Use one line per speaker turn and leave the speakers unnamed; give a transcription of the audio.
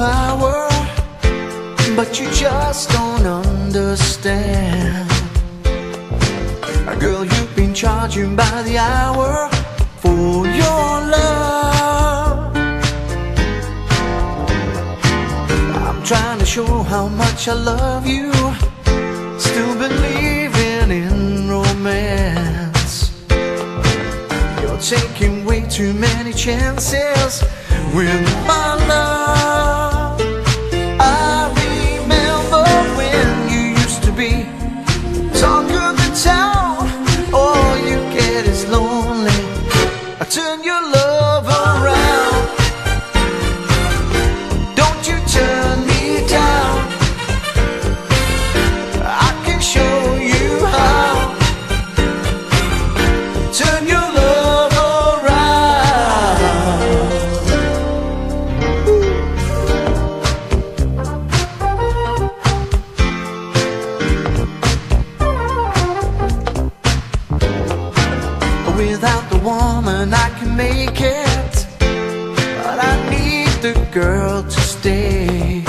power, but you just don't understand. Girl, you've been charging by the hour for your love. I'm trying to show how much I love you, still believing in romance. You're taking too many chances with my love. I remember when you used to be talk of the town. All you get is lonely. I turn your love around. Don't you turn me down. I can show you how. Turn Without the woman I can make it. But I need the girl to stay